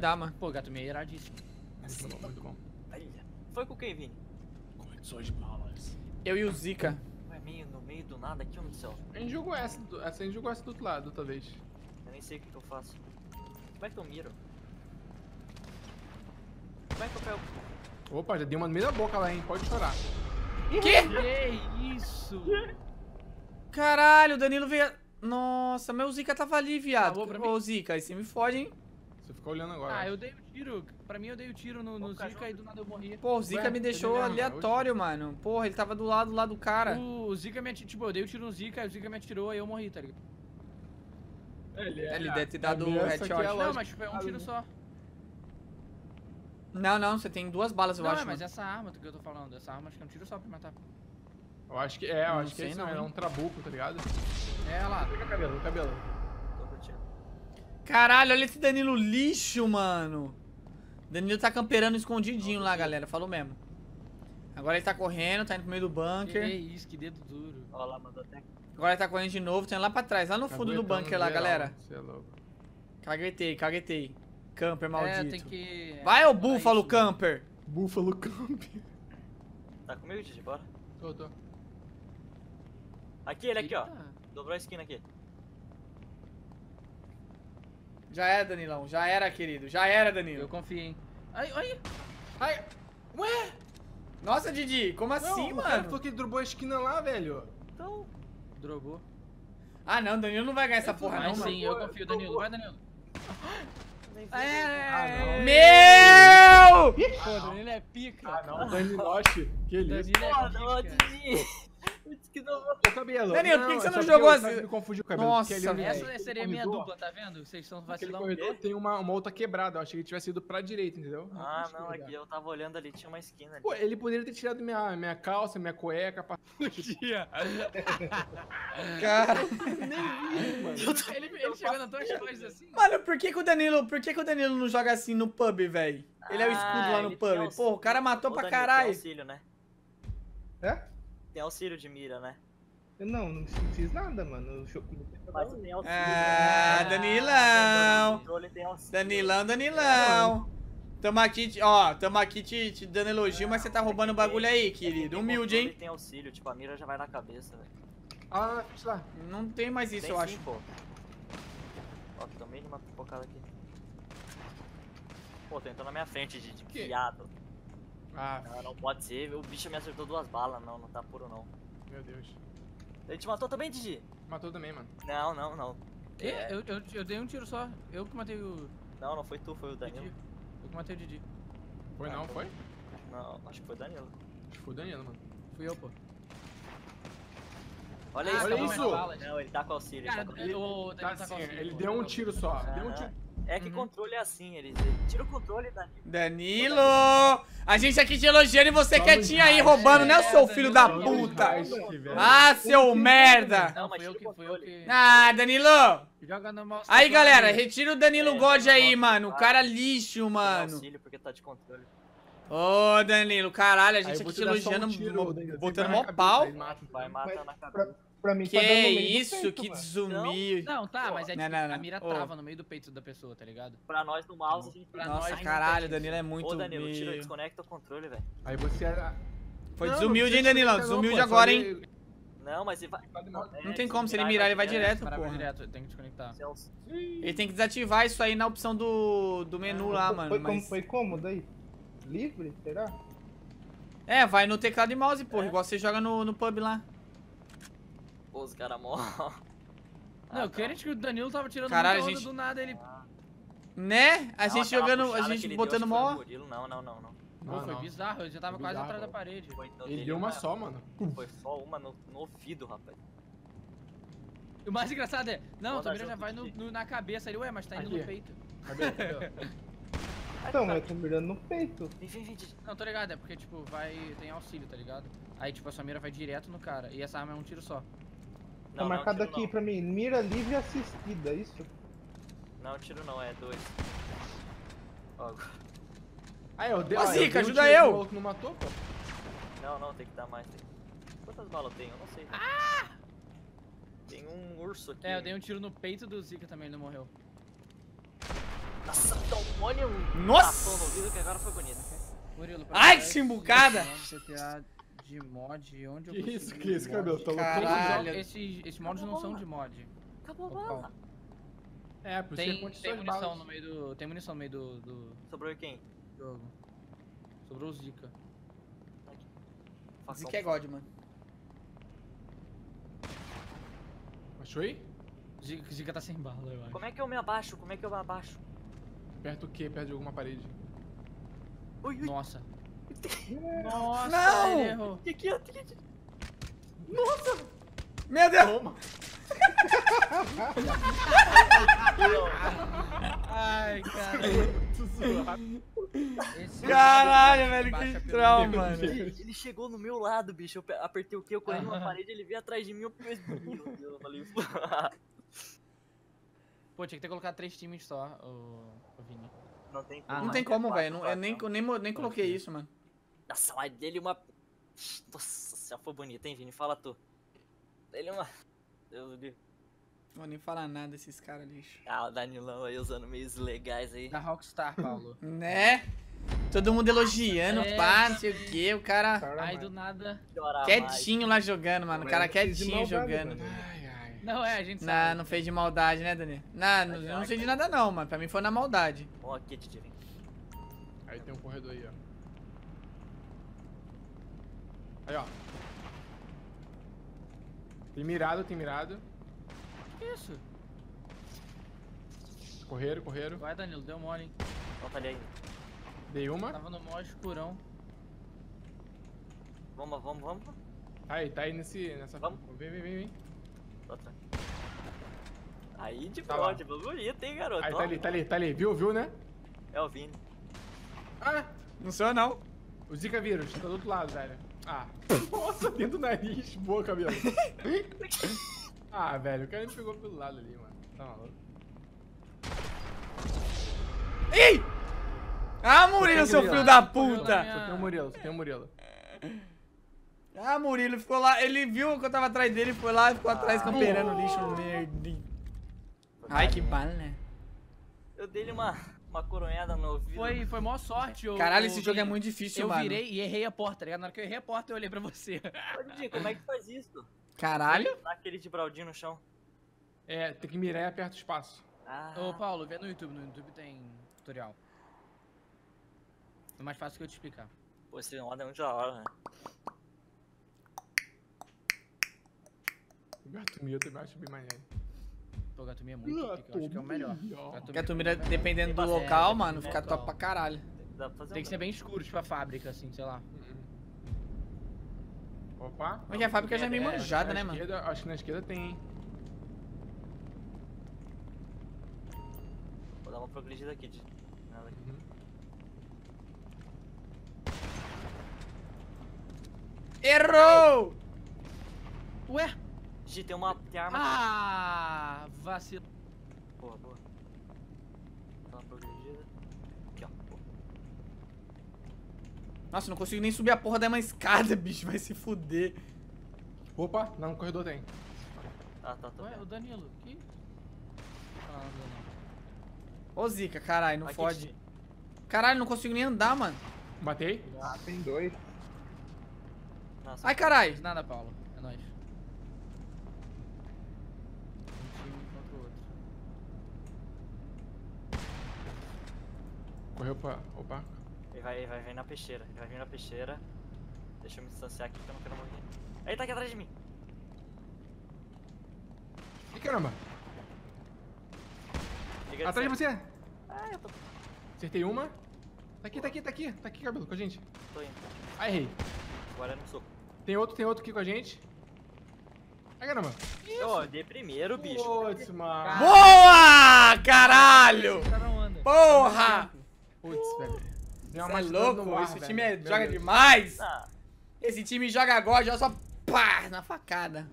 dá, mano. Pô, gato meio é iradíssimo. Muito bom, muito bom. Foi com quem, Vini? Conexões de balas. Eu e o Zika. Ué, meio no meio do nada aqui, homem do céu. A gente jogou essa, a gente jogou essa do outro lado outra vez. Eu nem sei o que, que eu faço. Como é que eu miro? Como é que eu pego? Opa, já dei uma no meio da boca lá, hein? Pode chorar. Que? Que isso? Caralho, o Danilo veio... Nossa, meu Zika tava ali, viado. Ô, Zika, aí você me fode, hein? Você fica olhando agora. Ah, eu dei o tiro. Pra mim eu dei o tiro no, no Zika e do nada eu morri. Pô, o Zika Ué, me deixou aleatório, mano. Porra, ele tava do lado lá do cara. O Zika me atirou, tipo, eu dei o tiro no Zika, o Zika me atirou e eu morri, tá ligado? Ele, Ele deve ter dado o o headshot. Não, lógica. mas tipo, é um tiro só. Não, não, você tem duas balas, eu não, acho. é, mas mano. essa arma que eu tô falando, essa arma acho que é um tiro só pra matar. Eu acho que é, eu Não acho que é isso não, é um trabuco, tá ligado? É, lá. Pega cabelo, cabelo. Tô curtindo. Caralho, olha esse Danilo lixo, mano. Danilo tá camperando escondidinho lá, galera. Falou mesmo. Agora ele tá correndo, tá indo pro meio do Que bunker. isso, que dedo duro. Ó lá, mandou até. Agora ele tá correndo de novo, tá indo lá pra trás, lá no fundo do bunker lá, geral, galera. Você é louco. Caguetei, caguetei. Camper maldito. É, tem que... Vai, ô é búfalo isso. camper. Búfalo Camp. Tá comigo, Didi? Bora. Tô, tô. Aqui, ele aqui, ó. Eita. Dobrou a esquina aqui. Já era, Danilão. Já era, querido. Já era, Danilo. Eu confio, hein. Ai, ai. Ai. Ué? Nossa, Didi, como assim, não, O cara mano? falou que ele dropou a esquina lá, velho. Então. Drogou. Ah, não, Danilo não vai ganhar essa porra, Vai não, mano. sim, eu confio, Danilo. Vai, Danilo. É, Meu! Pô, Danilo é pica. Ah, não. Dani Loche. Que isso. Danilo é pica. Didi. Putz, que dobrou. Ô, cabelo. Danilo, por que que você é não jogou assim? Me confundiu o cabelo. Nossa, ali no- Essa seria a minha dupla, tá vendo? Vocês estão Aquele vacilando. corredor tem uma, uma outra quebrada. Eu achei que ele tivesse ido pra direita, entendeu? Ah, não, aqui eu tava olhando ali, tinha uma esquina ali. Pô, ele poderia ter tirado minha, minha calça, minha cueca. Pra... Cara. Ele, ele chegou nas duas coisas assim. Mano, por que, que o Danilo. Por que, que o Danilo não joga assim no pub, velho? Ele é o escudo Ah, lá no pub. Porra, o cara matou pra caralho. auxílio, né? É? Tem auxílio de mira, né? Eu não, não fiz nada, mano. Eu cho- Mas tem auxílio. Ah, né? Danilão. O. Danilão, Danilão. Tamo aqui, te- ó, tamo aqui te, te dando elogio, mas você tá roubando o bagulho aí, que querido. Humilde, hein? Tem auxílio, tipo, a mira já vai na cabeça, velho. Ah, fiz lá. Não tem mais isso, Tem eu sim, acho. pô. Ó, tomei de uma pipocada aqui. Pô, tentou na minha frente, de, de Que? Ah, Não, não pode ser, o bicho me acertou duas balas, não, não tá puro não. meu Deus. Ele te matou também, Didi? Matou também, mano. Não, não, não. Que? Eu, eu, eu dei um tiro só. Eu que matei o Não, não foi tu, foi o Danilo. Didi. Eu que matei o Didi. Foi Ah, não, foi. Não, acho que foi o Danilo. Acho que foi o Danilo, mano. Fui eu, pô. Olha Ah, isso, olha tá com isso. balas. Não, ele tá com auxílio. Cara, ele tá com... Ele- o Tá tá assim, com auxílio, ele deu um tiro só. Deu um tiro. É que Uhum. controle é assim, eles... Tira o controle, Danilo. Danilo! A gente aqui te elogiando e você Só quietinho aí roubando, né, É, seu filho da puta? Ah, seu merda! Não, mas eu que, fui eu que... Ah, Danilo! Joga no mouse. Aí, galera, retira o Danilo É, God aí, mano. O cara lixo, mano. auxílio porque tá de controle. Ô, Danilo, caralho, a gente aqui te só um elogiando, tiro, botando vai mó pau. aí mata, Vai na cabeça. pra mim Que tá isso, peito, que mano. desumilde. Não, tá, mas é Não, tipo, não, não. a mira trava no meio do peito da pessoa, tá ligado? Pra nós no mouse, a gente... Pra Nossa, nós, caralho, não Danilo é muito Ô, Danilo, tira, desconecta o controle, velho. Aí você era. Foi Não, desumilde, não hein, Danilão? não, Desumilde pô, é só agora, hein? Não, mas ele vai... Não tem como, se ele mirar, ele vai direto, porra. direto, tem que desconectar. É. Ele tem que desativar isso aí na opção do, do menu lá, mano. Foi, como, foi como daí? Livre? Será? É, vai no teclado e mouse, porra, É. igual você joga no, no pub lá. Pô, os caras morrem. Não, eu queria que o Danilo tava tirando Caralho, gente- do nada, ele... Né? A Não, gente jogando, a gente ele botando mó. Murilo. Não, não, não, não. Pô, Não, foi não. bizarro, eu já tava Foi quase bizarro. atrás da parede. Foi, então, Ele deu uma só, mano. Foi só uma no, no ouvido, rapaz. E o mais engraçado é, não, Vou a dar mira já vai no, no- na cabeça ali, ué, mas tá indo Aqui. no peito. Cabelo, cabelo. Então, eu tô mirando no peito. Vem, vem, vem. Didi. Não, tô ligado, é porque, tipo, vai, tem auxílio, tá ligado? Aí, tipo, a sua mira vai direto no cara, e essa arma é um tiro só. Tá Não, marcado não, aqui pra mim, mira livre assistida, isso? Não, não tiro não, é dois. Ó, Aí, eu dei. Ô, ó, Zica, ajuda eu. maluco que não matou, pô. não, não, tem que dar mais. Tem... Quantas balas eu tenho? Eu não sei. Tem um urso aqui. É, eu dei um tiro no peito do Zika também, ele não morreu. Nossa, então, olha um Nossa! tapão no vidro que agora foi bonito. Murilo, Ai, que chimbucada! GTA de mod, onde eu Que consegui isso, que isso, cabelo? Tá louco? Caralho. Esses, esses mods não são de mod. Acabou a bala. É, por isso que Tem, conte tem munição no meio do. Tem munição no meio do, do Sobrou quem? jogo. Sobrou o Zika. Zica é God, mano. Achou aí? Zika, Zika tá sem bala, eu acho. Como é que eu me abaixo? Como é que eu me abaixo? Perto do quê? Perto de alguma parede. Ui, ui. Nossa. Nossa, Não! ele errou. Aqui, aqui, aqui, aqui. Meu Deus! Toma! Ai, cara. Caralho, velho, que trauma, mano. Ele, ele chegou no meu lado, bicho. Eu pe- apertei o Q, eu corri numa parede, ele veio atrás de mim, eu pensei, meu Deus, eu falei, Pô, tinha que ter colocado três times só, o, o Vini. não tem Ah, Não tem como, Quatro, velho. não- Eu nem, nem, nem coloquei isso, mano. Nossa, mas dele uma. Nossa, já foi bonito, hein, Vini? Fala tu. Dele uma. Deus do vou nem falar nada desses caras lixo. Ah, o Danilão aí usando meios legais aí. Da Rockstar, Paulo. Né? Todo mundo elogiando, É, pá, não sei o que. O cara mano. do nada. Quietinho lá jogando, mano. O cara quietinho jogando. Ai, ai. Não, é, a gente Não, sabe. não fez de maldade, né, Dani? Não, não, eu não sei de nada não, mano. Pra mim foi na maldade. Ó, aqui, Titi, vem. Aí tem um corredor aí, ó. Aí, ó. Tem mirado, tem mirado. Que isso? Correram, correram. Vai, Danilo, deu mole, hein? Não tá ali ainda. Dei uma. Tava no maior escurão. Vamos, vamos, vamos. Tá aí, tá aí nesse, nessa... Vamos. Vem, vem, vem, vem. Aí de Tá lá. bode, bonito, hein, garoto? Aí, tá ali, tá ali, tá ali. Viu, viu, né? É o Vini. Ah, Não sou eu, não. o Zika vírus. Tá do outro lado, velho. Ah. Nossa, dentro do nariz. Boa, cabelo. ah, velho, o cara me pegou pelo lado ali, mano. Tá maluco. Ih! Ah, Murilo, seu filho da puta! Só tem o Murilo, só tem o Murilo. Ah, Murilo ficou lá. Ele viu que eu tava atrás dele, foi lá e ficou atrás Ah. camperando o lixo merda. Ai, que bala, né? Eu dei ele uma, uma coronhada no ouvido. Foi, foi maior sorte. Eu, Caralho, eu esse jogo é muito difícil, Eu mano. virei e errei a porta, tá ligado? Na hora que eu errei a porta, eu olhei pra você. Ô, como é que faz isso? Caralho? Dá aquele de Braldinho no chão. É, tem que mirar e aperta o espaço. Ah, Ô, Paulo, vê no YouTube. No YouTube tem tutorial. É mais fácil que eu te explicar. pô, esse modo é muito da hora, né? Mil eu também acho bem maneiro. Pô, Gatomia é muito pica, eu acho que é o melhor. Porque a tua mira, dependendo do É, local, mano, fica local. top pra caralho. Dá pra fazer Tem um que ser bem escuro, tipo a fábrica, assim, sei lá. Opa. Mas a fábrica já é meio É, manjada, né, mano? Acho que na esquerda tem, hein? Vou dar uma progredida aqui, Didi. Nada aqui. Errou! Ué? Didi, tem uma tem arma aqui. Ah, vacilo. Boa, boa. Dá uma progredida. Aqui, ó. Boa. Nossa, não consigo nem subir a porra da uma escada, bicho. Vai se fuder. Opa, lá no corredor tem. Ah, tá, tá. Ué, o Danilo, que? Ah, Danilo. Ô, Zica, caralho, não Aqui, fode. Didi. Caralho, não consigo nem andar, mano. Matei. Ah, tem dois. Nossa, Ai, caralho. Nada, Paulo. É nóis. Um time contra o outro. Correu pra. Opa. Ele vai, ele vai vir na peixeira. Ele vai vir na peixeira. Deixa eu me distanciar aqui que eu não quero morrer. Ele tá aqui atrás de mim. Ih, caramba. Liga Atrás de você. Ah, eu tô, Acertei uma. Tá aqui, tá aqui, tá aqui. Tá aqui, cabelo, com a gente. tô indo. Ah, errei. Agora é no soco. Tem outro, tem outro aqui com a gente. Ai, caramba. Ô, dei primeiro, bicho. Putz, mano. Boa! Caralho! Esse cara não anda. Porra! Putz, velho. Deu Você é louco? ar, Esse velho. time é- joga Deus. demais! Ah, Esse time joga agora, joga só pá, na facada.